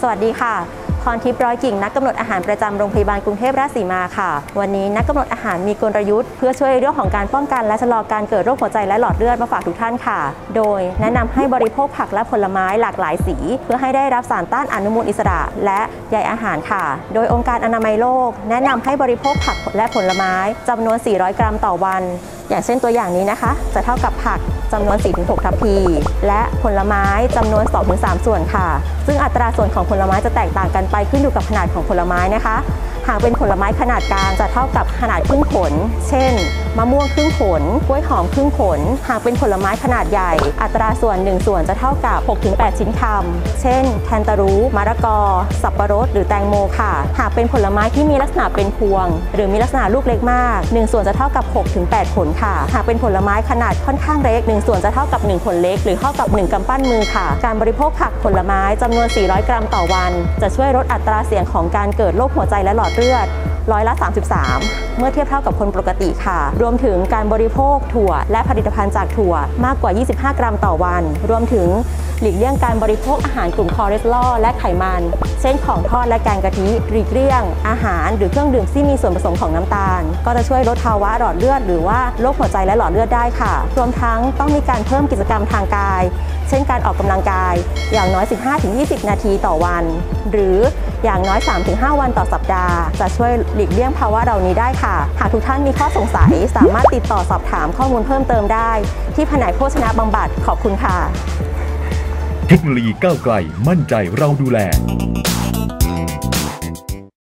สวัสดีค่ะ พรทิพย์ร้อยกิ่งนักกำหนดอาหารประจำโรงพยาบาลกรุงเทพราชสีมาค่ะ วันนี้นักกำหนดอาหารมีกลยุทธ์เพื่อช่วยเรื่องของการป้องกันและชะลอการเกิดโรคหัวใจและหลอดเลือดมาฝากทุกท่านค่ะ โดยแนะนำให้บริโภคผักและผลไม้หลากหลายสี เพื่อให้ได้รับสารต้านอนุมูลอิสระ และใยอาหารค่ะ โดยองค์การอนามัยโลก แนะนำให้บริโภคผักและผลไม้จำนวน 400 กรัมต่อวัน อย่างเช่นตัวอย่างนี้นะคะ จะเท่ากับผักจำนวน 4-6 ทัพพี และผลไม้จำนวน 2-3 ส่วนค่ะ ซึ่งอัตราส่วนของผลไม้จะแตกต่างกันไปขึ้นอยู่กับขนาดของผลไม้นะคะ หากเป็นผลไม้ขนาดกลางจะเท่ากับขนาดครึ่งผล เช่น มะม่วงครึ่งผล กล้วยหอมครึ่งผล หากเป็นผลไม้ขนาดใหญ่ อัตราส่วน 1 ส่วนจะเท่ากับ 6-8 ชิ้นคำ เช่น แคนตาลูมะละกอ สับปะรด หรือแตงโมค่ะ หากเป็นผลไม้ที่มีลักษณะเป็นพวง หรือมีลักษณะลูกเล็กมาก 1 ส่วนจะเท่ากับ 6-8 ผลค่ะ หากเป็นผลไม้ขนาดค่อนข้างเล็ก 1 ส่วนจะเท่ากับ 1 ผลเล็ก หรือเท่ากับ 1กำปั้นมือค่ะ การบริโภคผักผลไม้จำนวน 400 กรัมต่อวัน จะช่วยลดอัตราเสี่ยงของการเกิดโรคหัวใจและหลอดเลือดร้อยละ 33 เมื่อเทียบเท่ากับคนปกติค่ะ รวมถึงการบริโภคถั่ว และผลิตภัณฑ์จากถั่วมากกว่า 25 กรัมต่อวัน รวมถึงหลีกเลี่ยงการบริโภคอาหารกลุ่มคอเลสเตอรอลและไขมัน เช่นของทอดและแกงกะทิหลีกเลี่ยง อาหารหรือเครื่องดื่มที่มีส่วนผสมของน้ำตาล ก็จะช่วยลดภาวะหลอดเลือดหรือว่าโรคหัวใจและหลอดเลือดได้ค่ะ รวมทั้งต้องมีการเพิ่มกิจกรรมทางกาย เช่นการออกกำลังกาย อย่างน้อย 15-20 นาทีต่อวัน หรืออย่างน้อย 3-5 วันต่อสัปดาห์ จะช่วยหลีกเลี่ยงภาวะเหล่านี้ได้ค่ะ หากทุกท่านมีข้อสงสัยสามารถติดต่อสอบถามข้อมูลเพิ่มเติมได้ ที่แผนกโภชนะบำบัดขอบคุณค่ะ เทคโนโลยีก้าวไกลมั่นใจเราดูแล